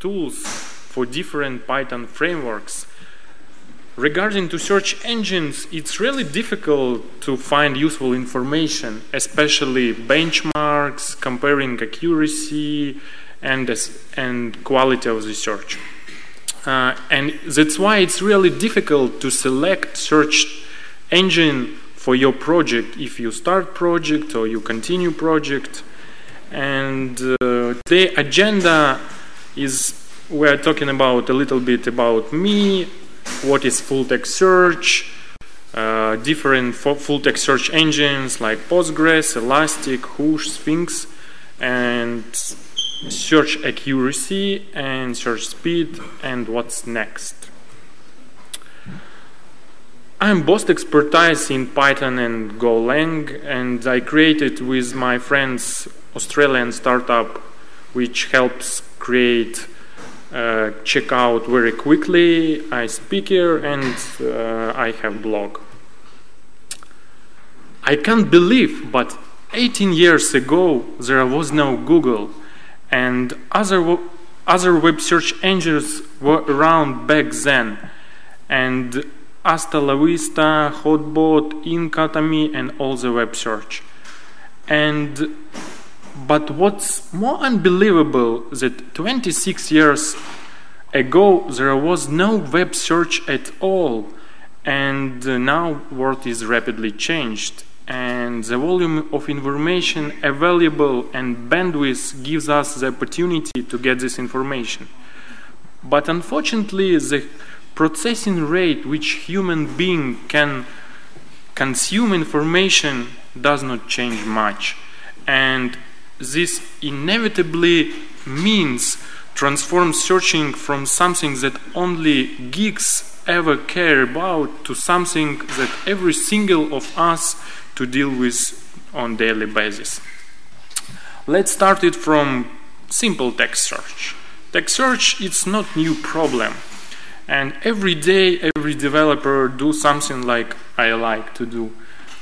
tools for different Python frameworks. Regarding to search engines, it's really difficult to find useful information, especially benchmarks, comparing accuracy and, and quality of the search. Uh, and that's why it's really difficult to select search engine for your project if you start project or you continue project. And uh, the agenda is we're talking about a little bit about me, what is full text search, uh, different full text search engines like Postgres, Elastic, Whoosh, Sphinx, and search accuracy and search speed and what's next. I'm both expertise in Python and Golang and I created with my friends Australian startup which helps create uh, checkout very quickly. I speak here and uh, I have blog. I can't believe, but 18 years ago there was no Google and other other web search engines were around back then and AltaVista, Hotbot, Inktomi and all the web search. And but what's more unbelievable that 26 years ago there was no web search at all and uh, now world is rapidly changed and the volume of information available and bandwidth gives us the opportunity to get this information. But unfortunately, the processing rate which human being can consume information does not change much. And this inevitably means transform searching from something that only geeks ever care about to something that every single of us to deal with on daily basis. Let's start it from simple text search. Text search it's not new problem. And every day every developer do something like I like to do.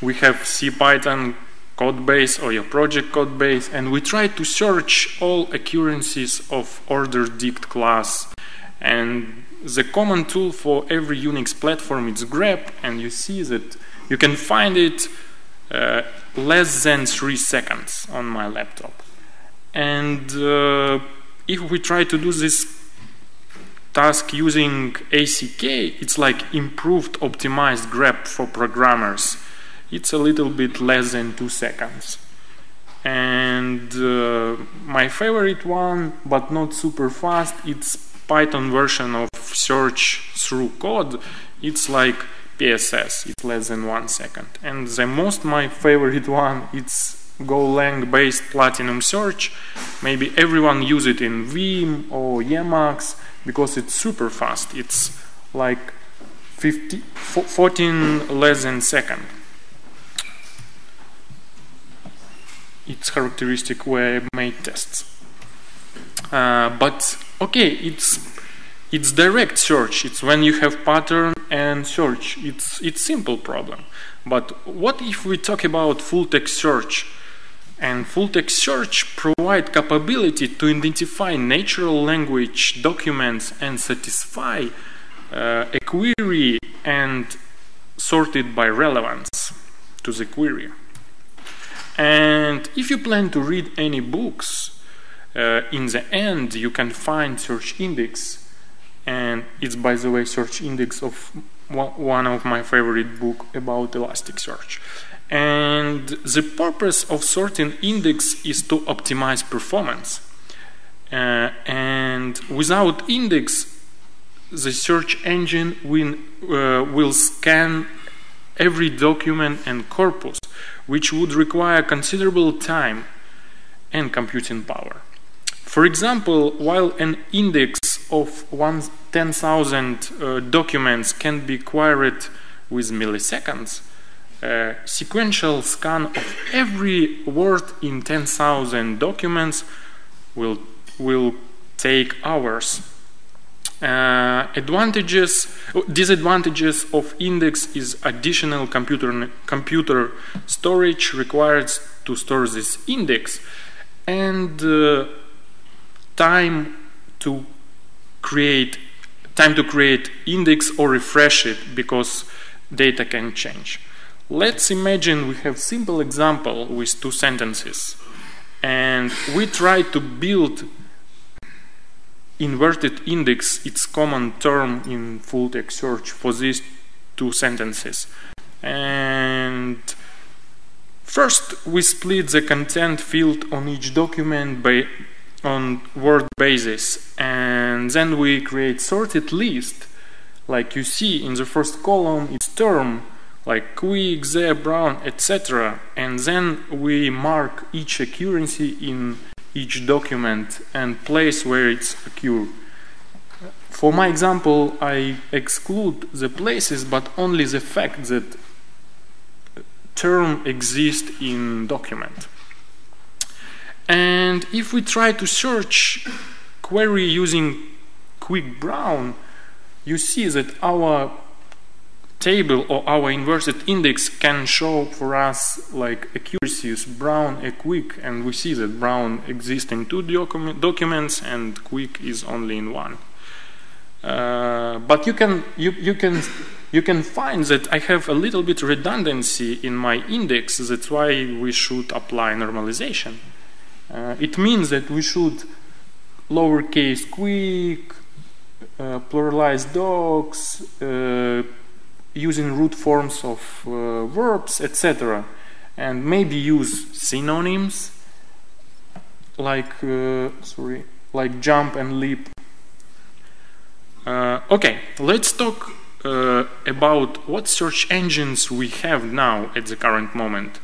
We have CPython code base or your project code base and we try to search all occurrences of order dict class and the common tool for every Unix platform is grep and you see that you can find it uh, less than three seconds on my laptop. And uh, if we try to do this task using ACK, it's like improved optimized grep for programmers. It's a little bit less than two seconds. And uh, my favorite one, but not super fast, it's Python version of search through code. It's like PSS, it's less than one second. And the most my favorite one, it's Golang based Platinum Search. Maybe everyone use it in Vim or Emacs because it's super fast. It's like 50, 14 less than second. It's characteristic where I made tests. Uh, but okay, it's it's direct search. It's when you have pattern and search. It's it's simple problem. But what if we talk about full text search? And full text search provide capability to identify natural language documents and satisfy uh, a query and sort it by relevance to the query. And if you plan to read any books, uh, in the end you can find search index and it's by the way search index of one of my favorite book about Elasticsearch. And the purpose of sorting index is to optimize performance. Uh, and without index, the search engine will, uh, will scan every document and corpus, which would require considerable time and computing power. For example, while an index of 10,000 uh, documents can be queried with milliseconds, a sequential scan of every word in 10,000 documents will, will take hours. Uh, advantages, disadvantages of index is additional computer, computer storage required to store this index and uh, time to create time to create index or refresh it because data can change. Let's imagine we have simple example with two sentences and we try to build inverted index, its common term in full text search for these two sentences. And first we split the content field on each document by on word basis and then we create sorted list like you see in the first column it's term like quick, brown, etc. And then we mark each accuracy in each document and place where it's occurred. For my example, I exclude the places, but only the fact that term exists in document. And if we try to search query using quick brown, you see that our table or our inverted index can show for us like accuracies brown a quick and we see that brown exists in two docu documents and quick is only in one. Uh, but you can you, you can you can find that I have a little bit redundancy in my index that's why we should apply normalization. Uh, it means that we should lowercase quick uh, pluralize docs uh, using root forms of uh, verbs, etc. And maybe use synonyms like uh, sorry, like jump and leap. Uh, okay, let's talk uh, about what search engines we have now at the current moment.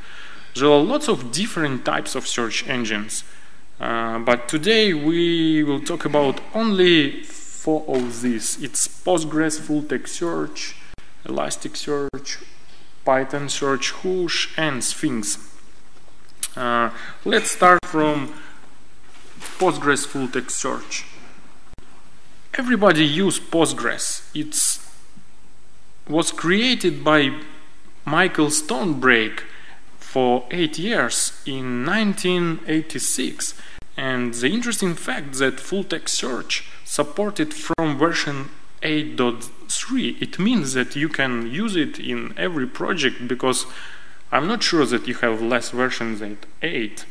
There are lots of different types of search engines, uh, but today we will talk about only four of these. It's Postgres full text search, Elasticsearch, Python search, Whoosh, and Sphinx. Uh, let's start from Postgres full text search. Everybody use Postgres. It was created by Michael Stonebraker for eight years in 1986. And the interesting fact that full text search supported from version 8.3 it means that you can use it in every project because I'm not sure that you have less versions than 8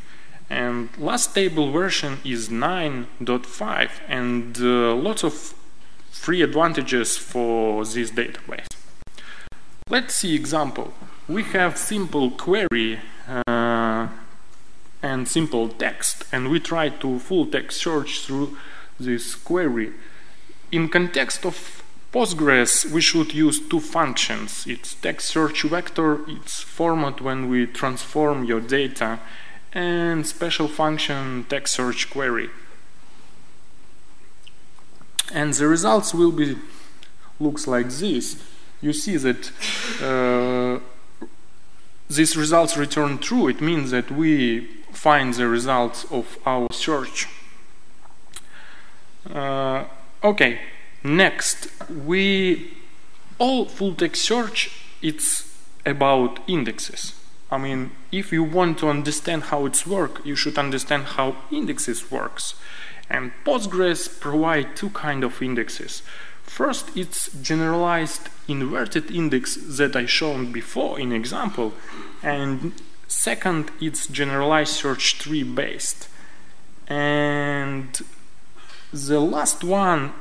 and last stable version is 9.5 and uh, lots of free advantages for this database. Let's see example. We have simple query uh, and simple text and we try to full text search through this query. In context of Postgres, we should use two functions. It's text search vector, it's format when we transform your data, and special function text search query. And the results will be looks like this. You see that uh, these results return true. It means that we find the results of our search. Uh, Okay, next, we all full text search it's about indexes. I mean, if you want to understand how it's work, you should understand how indexes works. And Postgres provide two kind of indexes. First, it's generalized inverted index that I shown before in example, and second, it's generalized search tree based. And the last one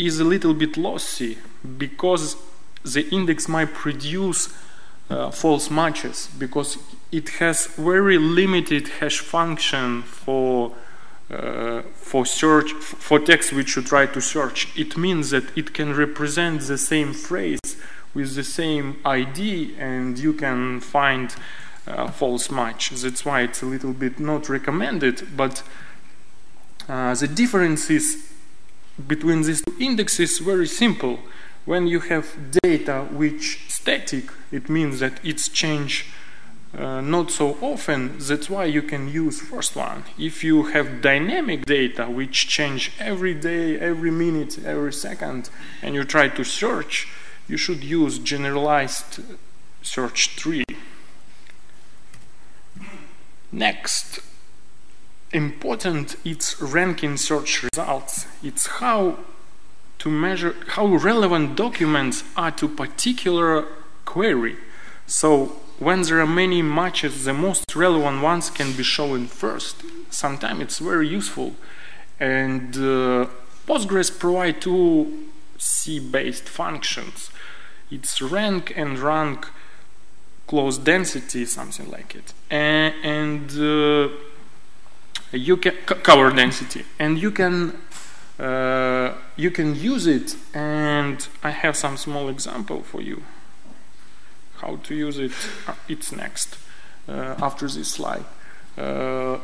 is a little bit lossy because the index might produce uh, false matches because it has very limited hash function for uh, for search for text which you try to search. It means that it can represent the same phrase with the same ID and you can find uh, false match. That's why it's a little bit not recommended but uh, the differences between these two indexes very simple. When you have data which static, it means that it's change uh, not so often. That's why you can use first one. If you have dynamic data which change every day, every minute, every second, and you try to search, you should use generalized search tree. Next, important it's ranking search results. It's how to measure how relevant documents are to particular query. So when there are many matches, the most relevant ones can be shown first. Sometimes it's very useful. And uh, Postgres provide two C-based functions. It's rank and rank cover density, something like it. And, and uh, you can cover density, and you can uh, you can use it. And I have some small example for you how to use it. Uh, it's next uh, after this slide. Uh,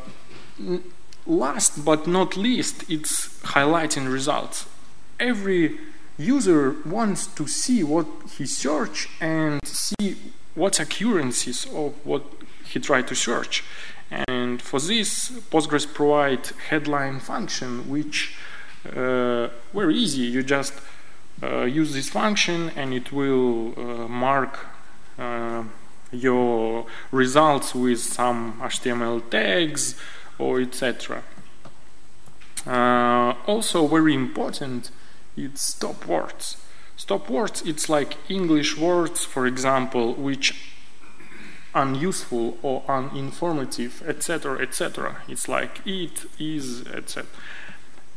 last but not least, it's highlighting results. Every user wants to see what he search and see what occurrences of what he tried to search. And for this, Postgres provide headline function, which uh, very easy. You just uh, use this function, and it will uh, mark uh, your results with some HTML tags or etc. Uh, also, very important, it's stop words. Stop words, it's like English words, for example, which unuseful or uninformative, etc., etc. It's like it, is, etc.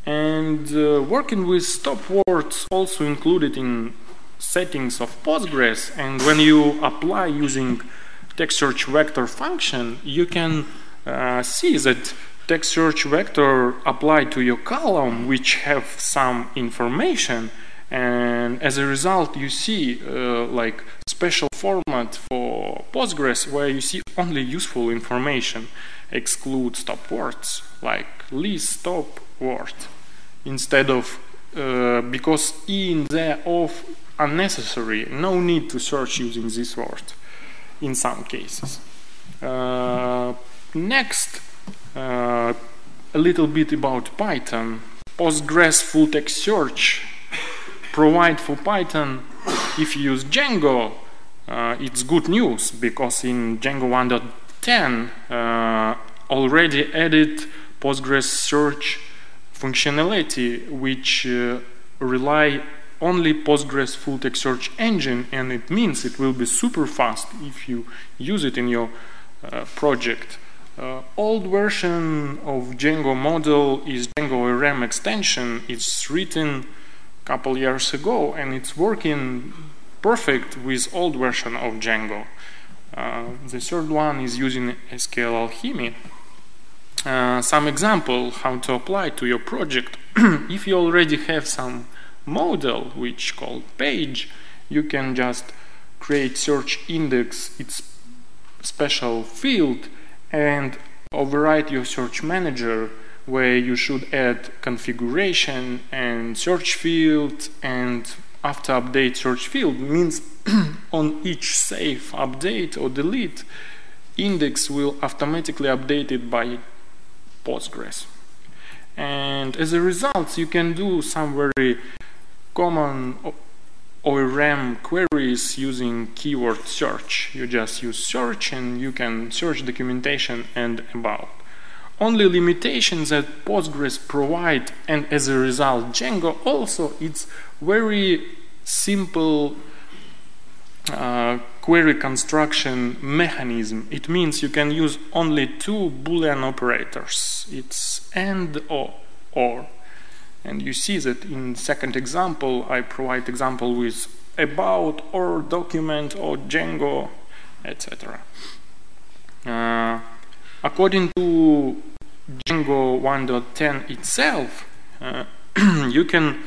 And uh, working with stop words also included in settings of Postgres, and when you apply using text search vector function, you can uh, see that text search vector applied to your column, which have some information, and as a result, you see uh, like special format for Postgres where you see only useful information, exclude stop words like list stop word instead of uh, because in there of unnecessary, no need to search using this word in some cases. Uh, next, uh, a little bit about Python. Postgres full text search provide for Python if you use Django, uh, it's good news because in Django 1.10 uh, already added Postgres search functionality which uh, rely only Postgres full text search engine and it means it will be super fast if you use it in your uh, project. Uh, old version of Django model is Django ORM extension. It's written a couple years ago and it's working perfect with old version of Django. Uh, the third one is using SQLAlchemy. Uh, some example how to apply to your project. if you already have some model which called page you can just create search index its special field and override your search manager where you should add configuration and search field and after update search field means on each save update or delete index will automatically updated by Postgres and as a result you can do some very common ORM queries using keyword search. You just use search and you can search documentation and about. Only limitations that Postgres provide and as a result Django also it's very simple uh, query construction mechanism. It means you can use only two boolean operators. It's and or or and you see that in second example, I provide example with about or document or Django, etc. Uh, according to Django 1.10 itself, uh, you can,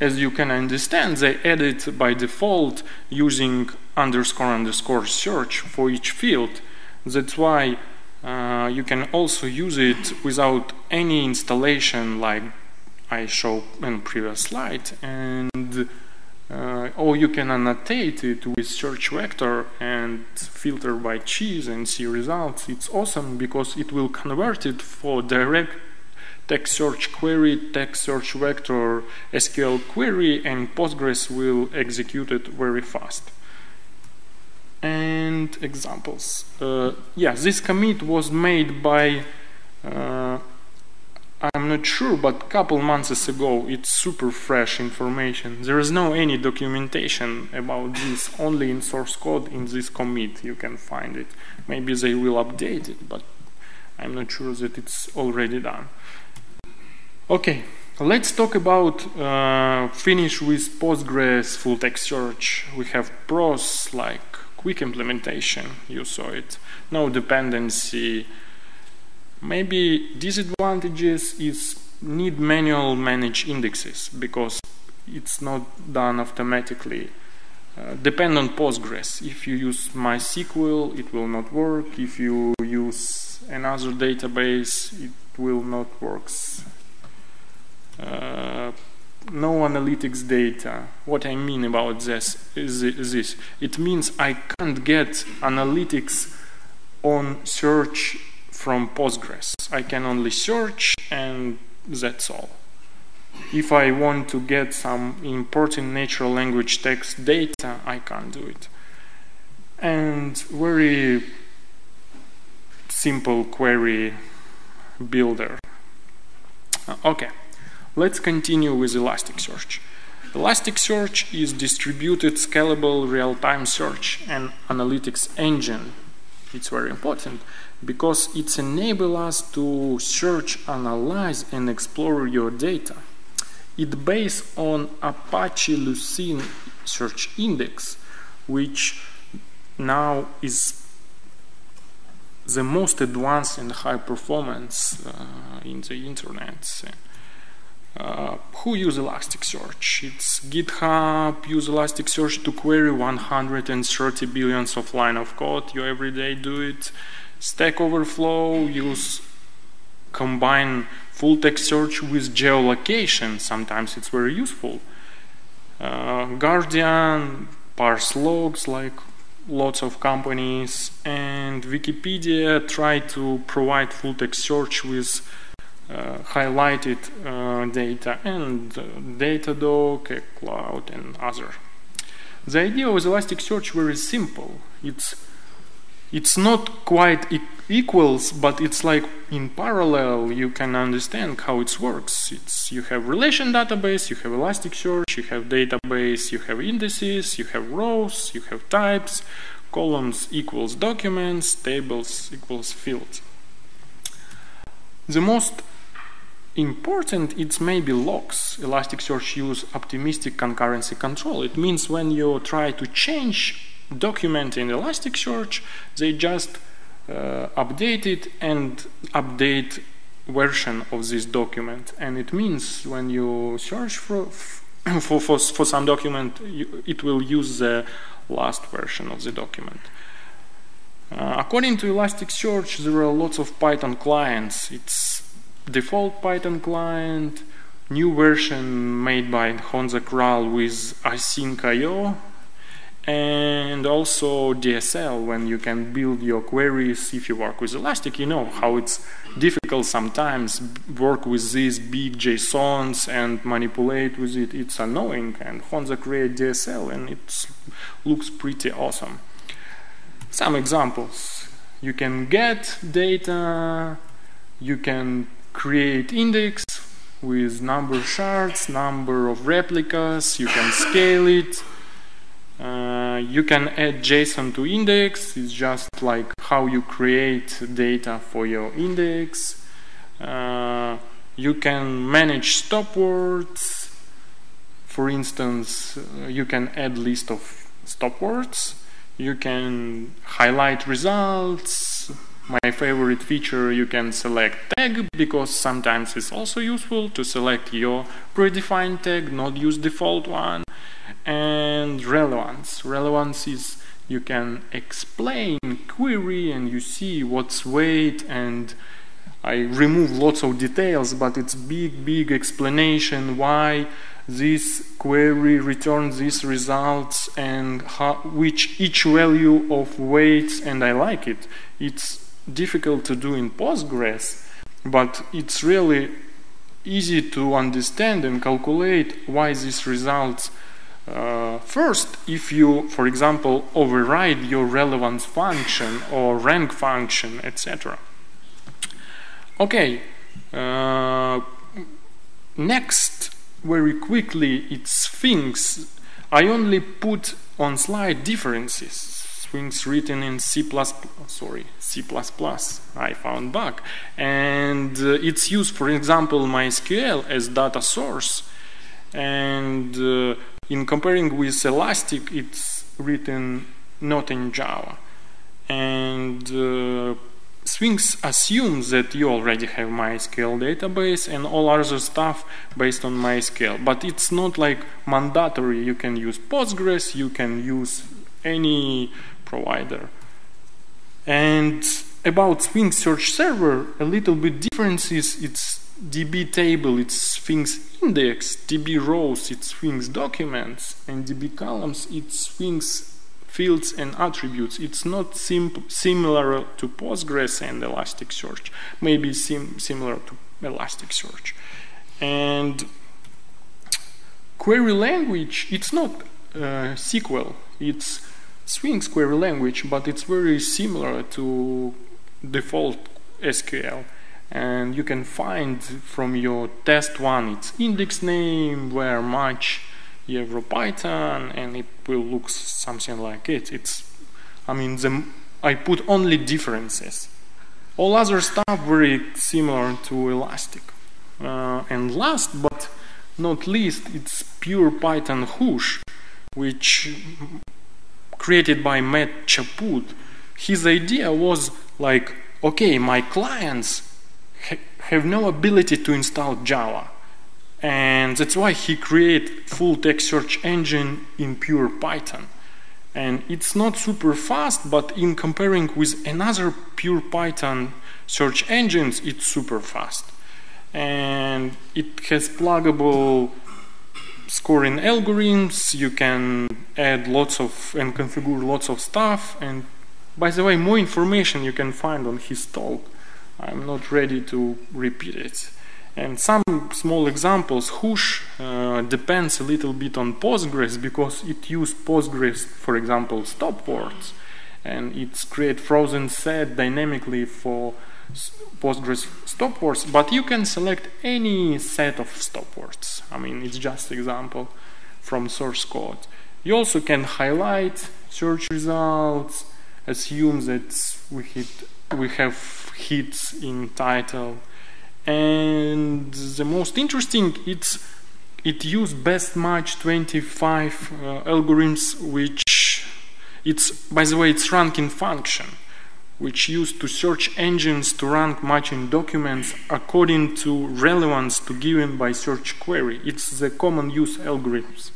as you can understand, they edit by default using underscore underscore search for each field. That's why uh, you can also use it without any installation like I showed in previous slide and uh, or you can annotate it with search vector and filter by cheese and see results. It's awesome because it will convert it for direct text search query, text search vector, SQL query, and Postgres will execute it very fast. And examples. Uh, yeah, this commit was made by uh, I'm not sure, but couple months ago, it's super fresh information. There is no any documentation about this, only in source code in this commit you can find it. Maybe they will update it, but I'm not sure that it's already done. Okay, let's talk about uh, finish with Postgres full text search. We have pros like quick implementation, you saw it, no dependency, Maybe disadvantages is need manual manage indexes because it's not done automatically. Uh, depend on Postgres. If you use MySQL, it will not work. If you use another database, it will not work. Uh, no analytics data. What I mean about this is this. It means I can't get analytics on search from Postgres. I can only search and that's all. If I want to get some important natural language text data, I can't do it. And very simple query builder. Uh, okay, let's continue with Elasticsearch. Elasticsearch is distributed, scalable, real-time search and analytics engine. It's very important because it enables us to search, analyze, and explore your data. It based on Apache Lucene search index, which now is the most advanced and high performance uh, in the internet. Uh, who use Elasticsearch? It's GitHub use Elasticsearch to query 130 billions of line of code. You every day do it. Stack Overflow use combine full text search with geolocation. Sometimes it's very useful. Uh, Guardian parse logs like lots of companies and Wikipedia try to provide full text search with uh, highlighted uh, data and uh, Datadog, Cloud and other. The idea of Elasticsearch very simple. It's it's not quite e equals, but it's like in parallel you can understand how it works. It's you have relation database, you have Elasticsearch, you have database, you have indices, you have rows, you have types, columns equals documents, tables equals fields. The most important it's maybe locks Elasticsearch use optimistic concurrency control. It means when you try to change document in Elasticsearch, they just uh, update it and update version of this document. And it means when you search for, for, for, for some document, you, it will use the last version of the document. Uh, according to Elasticsearch, there are lots of Python clients. It's default Python client, new version made by Honza Kral with asyncio, and also DSL when you can build your queries if you work with Elastic you know how it's difficult sometimes work with these big JSONs and manipulate with it. It's annoying and Honza create DSL and it looks pretty awesome. Some examples. You can get data you can create index with number shards number of replicas you can scale it uh, you can add JSON to index. It's just like how you create data for your index. Uh, you can manage stop words. For instance, uh, you can add list of stop words. You can highlight results. My favorite feature, you can select tag because sometimes it's also useful to select your predefined tag, not use default one and relevance. Relevance is you can explain query and you see what's weight and I remove lots of details but it's big big explanation why this query returns these results and how, which each value of weights and I like it. It's difficult to do in Postgres but it's really easy to understand and calculate why these results uh, first, if you, for example, override your relevance function or rank function, etc. Okay, Uh, next, very quickly, it's Sphinx. I only put on slide differences. Sphinx written in C++, sorry, C++, I found bug. And uh, it's used, for example, MySQL as data source. And uh, in comparing with Elastic, it's written not in Java. And uh, Sphinx assumes that you already have MySQL database and all other stuff based on MySQL. But it's not like mandatory. You can use Postgres, you can use any provider. And about Sphinx Search Server, a little bit difference is its DB table, it's Sphinx index, DB rows, it's Sphinx documents, and DB columns, it's Sphinx fields and attributes. It's not similar to Postgres and Elasticsearch, maybe sim similar to Elasticsearch. And query language, it's not uh, SQL, it's Sphinx query language, but it's very similar to default SQL. And you can find from your test one its index name, where much you have Python, and it will look something like it. It's, I mean, the, I put only differences. All other stuff very similar to Elastic. Uh, and last but not least, it's pure Python Whoosh, which created by Matt Chaput. His idea was like, okay, my clients ha have no ability to install Java and that's why he created full text search engine in pure Python. And it's not super fast, but in comparing with another pure Python search engines, it's super fast. And it has pluggable scoring algorithms, you can add lots of and configure lots of stuff. And by the way, more information you can find on his talk. I'm not ready to repeat it. And some small examples, Whoosh uh, depends a little bit on Postgres because it uses Postgres, for example, stop words, and it's create frozen set dynamically for Postgres stop words, but you can select any set of stop words. I mean, it's just example from source code. You also can highlight search results, assume that we hit we have hits in title and the most interesting it's it used best match 25 uh, algorithms which it's by the way it's ranking function which used to search engines to rank matching documents according to relevance to given by search query. It's the common use algorithms.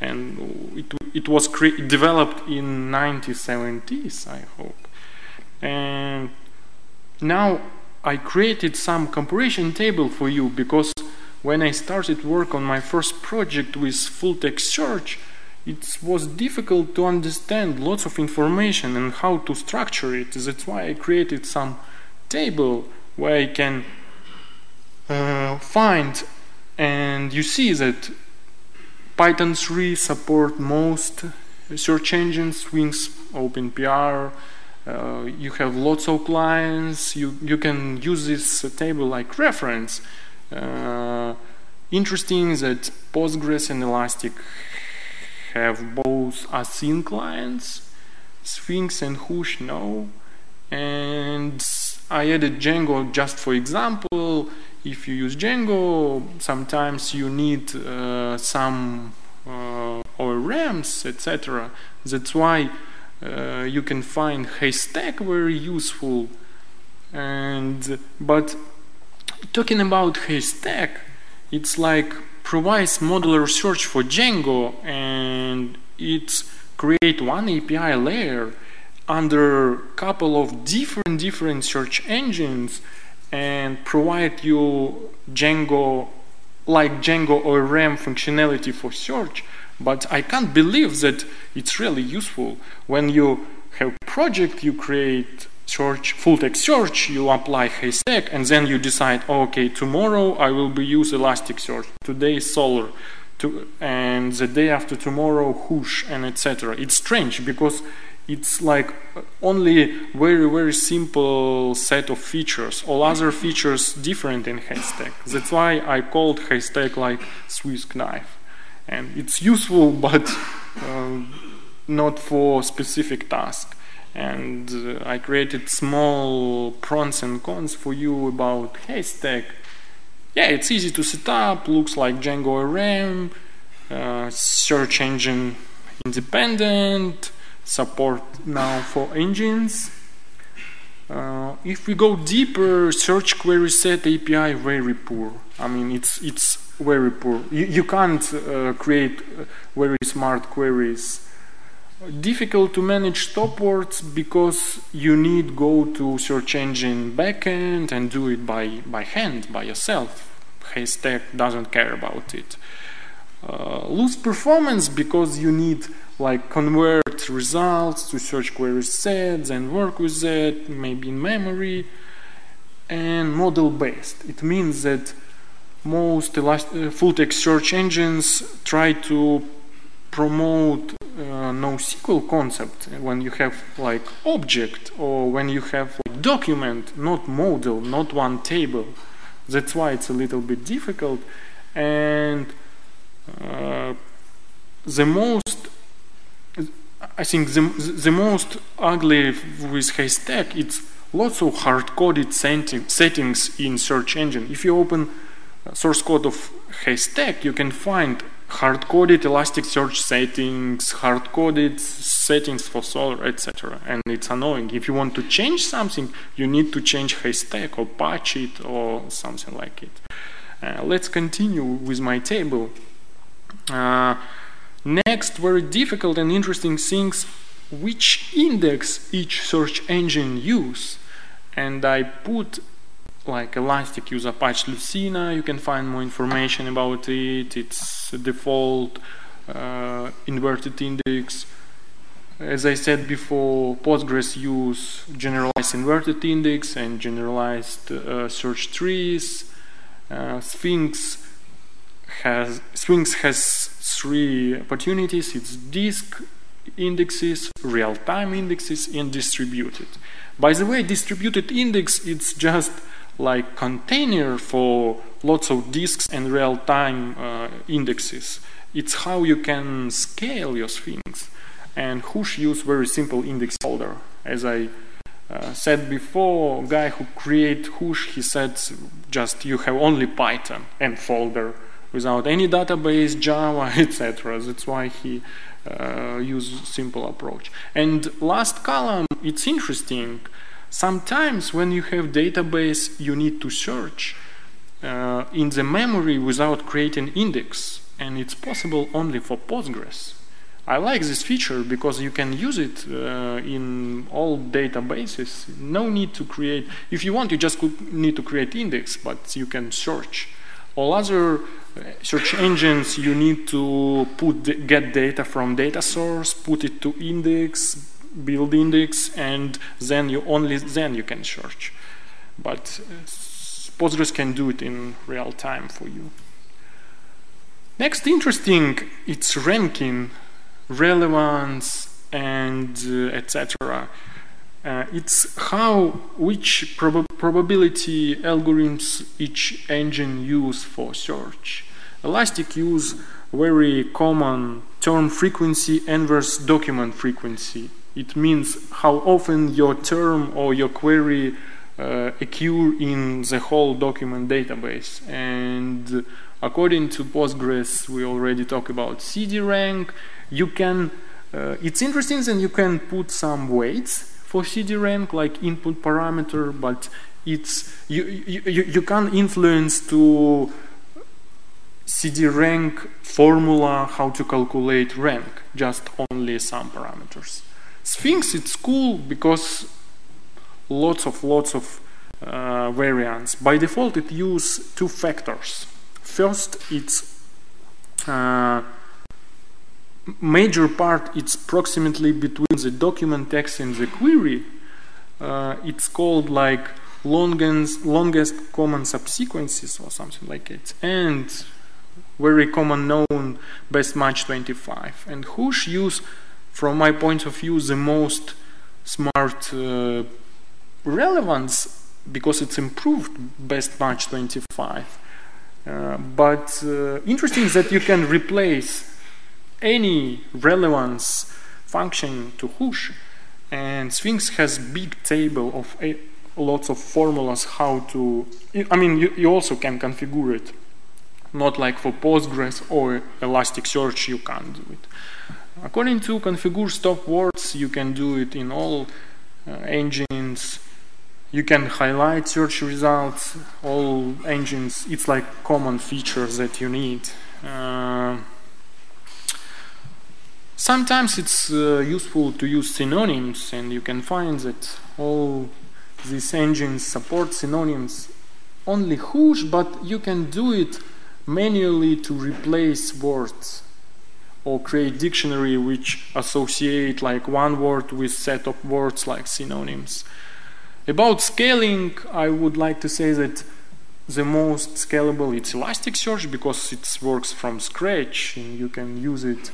And it, it was developed in 1970s I hope. And now I created some comparison table for you because when I started work on my first project with full text search, it was difficult to understand lots of information and how to structure it. That's why I created some table where I can uh, find and you see that Python 3 support most search engines, Sphinx, OpenPR, uh, you have lots of clients, you, you can use this table like reference. Uh, interesting that Postgres and Elastic have both async clients, Sphinx and Whoosh now, and I added Django just for example. If you use Django, sometimes you need uh, some uh, ORMs, etc. That's why uh, you can find haystack very useful and but talking about haystack it's like provides modular search for Django and it's create one API layer under couple of different different search engines and provide you Django like Django ORM functionality for search but I can't believe that it's really useful. When you have project, you create search, full text search, you apply Haystack, and then you decide, okay, tomorrow I will be use Elasticsearch, today Solr, to, and the day after tomorrow Whoosh, and etc. It's strange because it's like only very very simple set of features. All other features different in haystack. That's why i called haystack like swiss knife. And it's useful but uh, not for specific task and uh, i created small pros and cons for you about haystack yeah it's easy to set up looks like django ORM uh, search engine independent support now for engines. Uh, if we go deeper, search query set API very poor. I mean, it's it's very poor. You, you can't uh, create uh, very smart queries. Difficult to manage stop words because you need go to search engine backend and do it by by hand by yourself. Haystack doesn't care about it. Uh, lose performance because you need like convert results to search query sets and work with that, maybe in memory, and model based. It means that most uh, full text search engines try to promote uh, NoSQL concept when you have like object or when you have like, document, not model, not one table. That's why it's a little bit difficult. And uh, the most I think the, the most ugly with Haystack it's lots of hard-coded settings in search engine. If you open source code of Haystack, you can find hard-coded Elasticsearch settings, hard-coded settings for Solr, etc. And it's annoying. If you want to change something, you need to change Haystack or patch it or something like it. Uh, let's continue with my table. Uh, Next, very difficult and interesting things, which index each search engine use. And I put like Elastic use Apache Lucene, you can find more information about it, it's default uh, inverted index. As I said before, Postgres use generalized inverted index and generalized uh, search trees. Uh, Sphinx has Sphinx has three opportunities. It's disk indexes, real-time indexes, and distributed. By the way, distributed index it's just like container for lots of disks and real-time uh, indexes. It's how you can scale your Sphinx. And Whoosh use very simple index folder. As I uh, said before, guy who create Whoosh, he said just you have only Python and folder without any database, Java, etc. That's why he uh, used simple approach. And last column, it's interesting. Sometimes when you have database, you need to search uh, in the memory without creating index, and it's possible only for Postgres. I like this feature because you can use it uh, in all databases. No need to create, if you want, you just need to create index, but you can search. All other search engines, you need to put get data from data source, put it to index, build index, and then you only then you can search. But uh, Postgres can do it in real time for you. Next interesting, it's ranking, relevance, and uh, etc. Uh, it's how which prob probability algorithms each engine use for search. Elastic use very common term frequency inverse document frequency. It means how often your term or your query uh, occur in the whole document database. And according to Postgres, we already talked about CD rank. You can, uh, it's interesting that you can put some weights for CD rank like input parameter, but it's you, you, you can influence to CD rank formula how to calculate rank, just only some parameters. Sphinx it's cool because lots of lots of uh, variants. By default it uses two factors. First it's uh, major part it's approximately between the document text and the query uh, it's called like longest longest common subsequences or something like it and very common known best match 25 and Whoosh use from my point of view, the most smart uh, relevance because it's improved best match 25. Uh, but uh, interesting that you can replace any relevance function to Whoosh and Sphinx has big table of a, lots of formulas how to I mean you, you also can configure it not like for Postgres or Elasticsearch you can't do it according to configure stop words you can do it in all uh, engines. You can highlight search results all engines. It's like common features that you need. Uh, Sometimes it's uh, useful to use synonyms and you can find that all these engines support synonyms. Only whoosh but you can do it manually to replace words or create dictionary which associate like one word with set of words like synonyms. About scaling, I would like to say that the most scalable it's Elasticsearch because it works from scratch and you can use it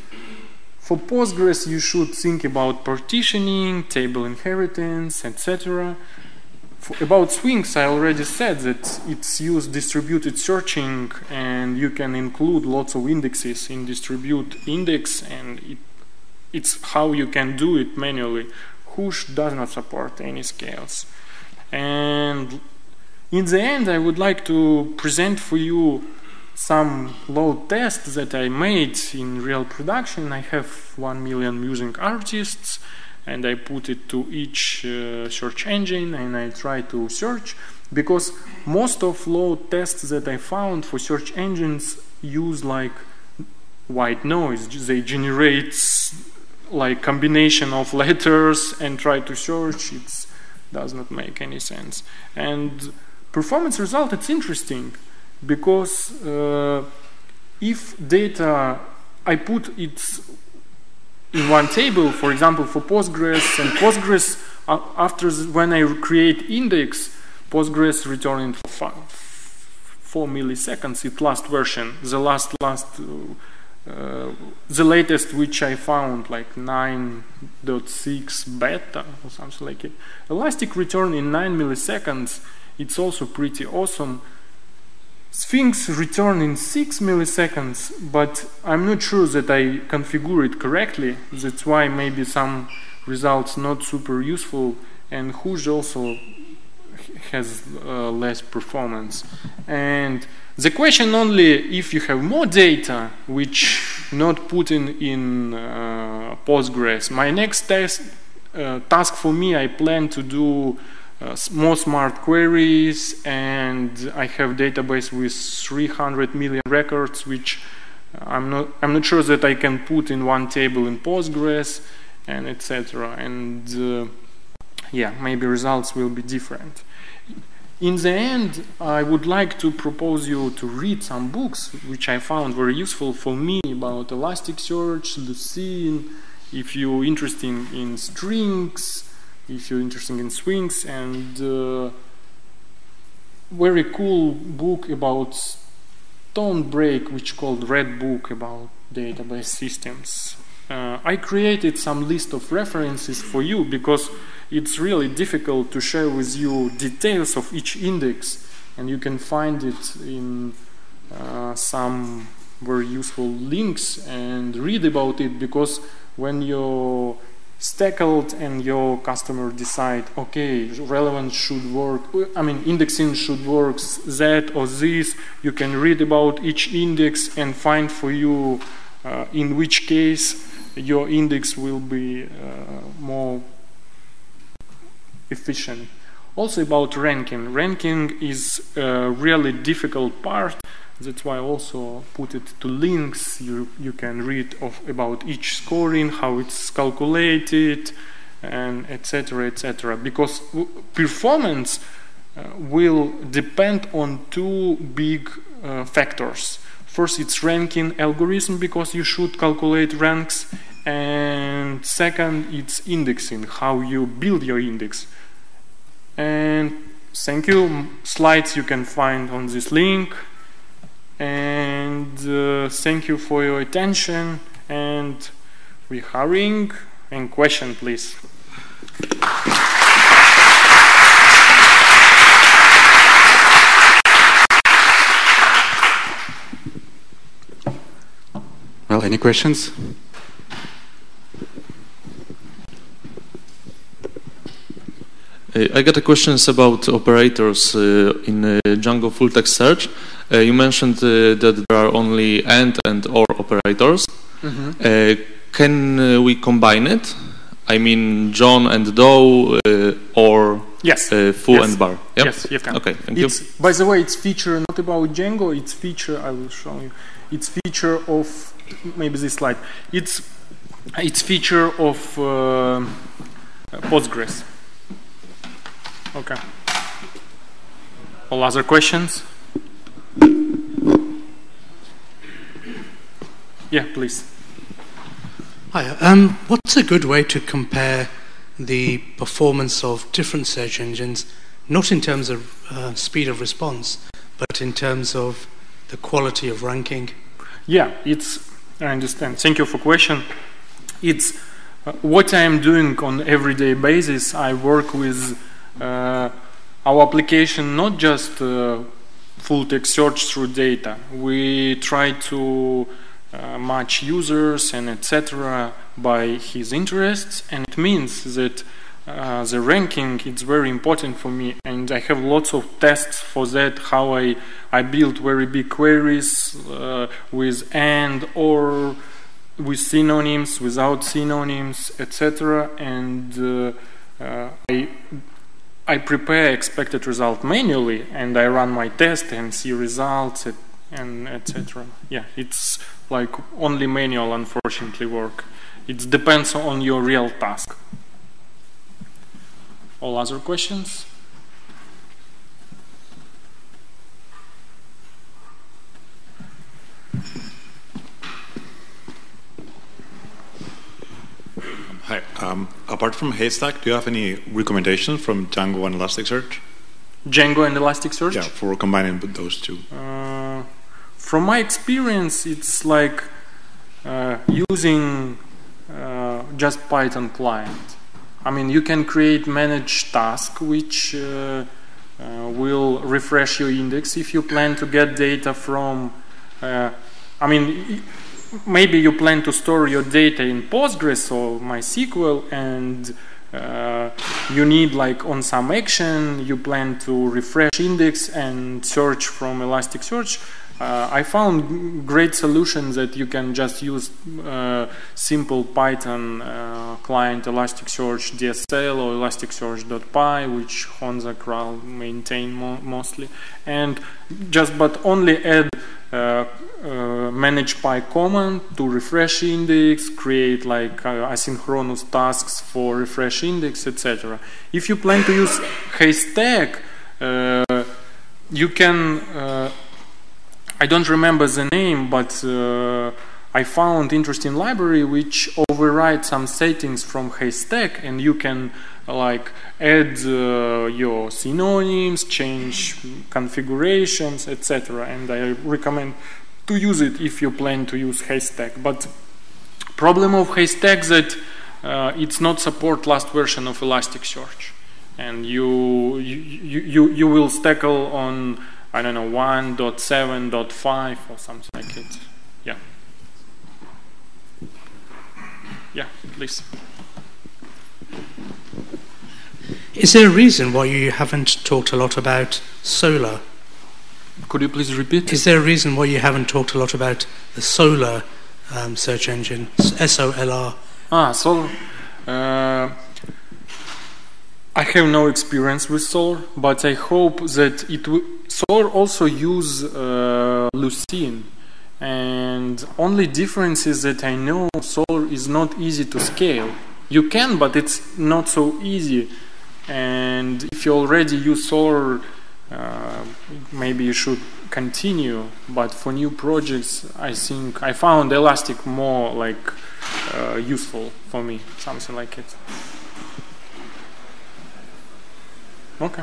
for Postgres, you should think about partitioning, table inheritance, etc. About Sphinx, I already said that it's used distributed searching and you can include lots of indexes in distribute index and it, it's how you can do it manually. Whoosh does not support any scales. And in the end, I would like to present for you some load tests that I made in real production. I have 1 million music artists and I put it to each uh, search engine and I try to search because most of load tests that I found for search engines use like white noise. They generate like combination of letters and try to search. It does not make any sense. And performance result, it's interesting because uh, if data I put it in one table, for example, for Postgres, and Postgres uh, after when I create index, Postgres returning for four milliseconds. It last version, the last last. Uh, the latest which I found like 9.6 beta or something like it. Elastic return in 9 milliseconds, it's also pretty awesome. Sphinx return in 6 milliseconds, but I'm not sure that I configure it correctly. That's why maybe some results not super useful and Whoosh also has uh, less performance. And the question only if you have more data which not put in, in uh, Postgres. My next test, uh, task for me, I plan to do uh, more smart queries and I have database with 300 million records which I'm not I'm not sure that I can put in one table in Postgres and etc and uh, yeah maybe results will be different. In the end I would like to propose you to read some books which I found very useful for me about Elasticsearch, Lucene if you're interested in strings if you're interested in swings and uh, very cool book about Stonebraker which called Red Book about database systems. Uh, I created some list of references for you because it's really difficult to share with you details of each index and you can find it in uh, some very useful links and read about it because when you stackled and your customer decide okay relevance should work i mean indexing should work that or this you can read about each index and find for you uh, in which case your index will be uh, more efficient. Also about ranking. Ranking is a really difficult part that's why I also put it to links. You, you can read of, about each scoring, how it's calculated, and etc. etc. Because performance uh, will depend on two big uh, factors. First, it's ranking algorithm because you should calculate ranks, and second, it's indexing, how you build your index. And thank you. Slides you can find on this link and uh, thank you for your attention and we're hurrying. And question, please. Well, any questions? I got a questions about operators uh, in uh, Django full text search. Uh, you mentioned uh, that there are only and and or operators. Mm-hmm. Uh, can we combine it? I mean, John and Doe, or Yes. foo Yes. and bar. Yep. Yes, you can. Okay, thank It's, by the way, it's feature not about Django. It's feature. I will show you. It's feature of maybe this slide. It's it's feature of uh, Postgres. Okay. All other questions? Yeah, please. Hi. Um, what's a good way to compare the performance of different search engines, not in terms of uh, speed of response, but in terms of the quality of ranking? Yeah, it's. I understand. Thank you for question. It's uh, what I am doing on everyday basis. I work with uh, our application, not just uh, full text search through data. We try to uh, match users and etc. by his interests, and it means that uh, the ranking is very important for me, and I have lots of tests for that. How I I build very big queries uh, with and or with synonyms, without synonyms, etc. And uh, uh, I I prepare expected result manually, and I run my test and see results and etc. Yeah, it's like only manual, unfortunately, work. It depends on your real task. All other questions? Hi. Um, apart from Haystack, do you have any recommendations from Django and Elasticsearch? Django and Elasticsearch? Yeah, for combining those two. Uh, from my experience, it's like uh, using uh, just Python client. I mean, you can create manage task which uh, uh, will refresh your index if you plan to get data from. uh, I mean, maybe you plan to store your data in Postgres or MySQL and uh, you need like on some action you plan to refresh index and search from elasticsearch uh, i found great solutions that you can just use uh, simple python uh, client elasticsearch dsl or elasticsearch.py which honza Kral maintain mo- mostly and just but only add uh, uh, manage by command to refresh index, create like uh, asynchronous tasks for refresh index, etc. If you plan to use Haystack, you can. I don't remember the name, but uh, I found interesting library which override some settings from Haystack, and you can like add uh, your synonyms, change configurations, etc. And I recommend to use it if you plan to use Haystack. But problem of Haystack that uh, it's not support last version of Elasticsearch, and you you you, you, will stackle on I don't know 1.7.5 or something like it. Yeah. Yeah, please. Is there a reason why you haven't talked a lot about Solr? Could you please repeat? Is there a reason why you haven't talked a lot about the Solr um, search engine, S O L R? Ah, Solr. Uh, I have no experience with Solr, but I hope that it will. Solr also use uh, Lucene, and only difference is that I know Solr is not easy to scale. You can, but it's not so easy. And if you already use Solr, uh, maybe you should continue. But for new projects, I think I found Elastic more like uh, useful for me, something like it. Okay.